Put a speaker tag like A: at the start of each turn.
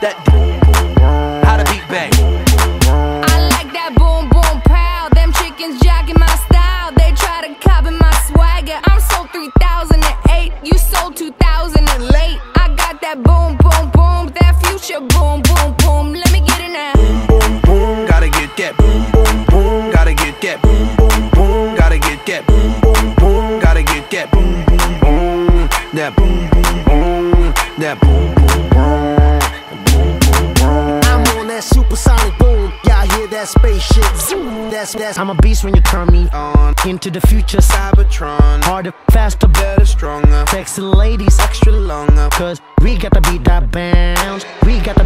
A: that boom boom boom. How the beat bang?
B: I like that boom boom pow. Them chickens jacking my style. They try to copy my swagger. I'm sold 3008. You sold 2000 and late. I got that boom boom boom. That future boom boom boom. Let me get it now.
A: Boom boom boom. Gotta get that boom boom boom. Gotta get that boom boom boom. Gotta get that boom boom boom. Gotta get that boom boom boom. That boom boom boom. That boom boom boom.
C: That supersonic boom. Y'all hear that spaceship zoom? That's that's. I'm a beast when you turn me on into the future.
A: Cybertron.
C: Harder, faster,
A: Better, stronger.
C: sexy ladies.
A: Extra longer.
C: Cause we got to beat that bounce. We got to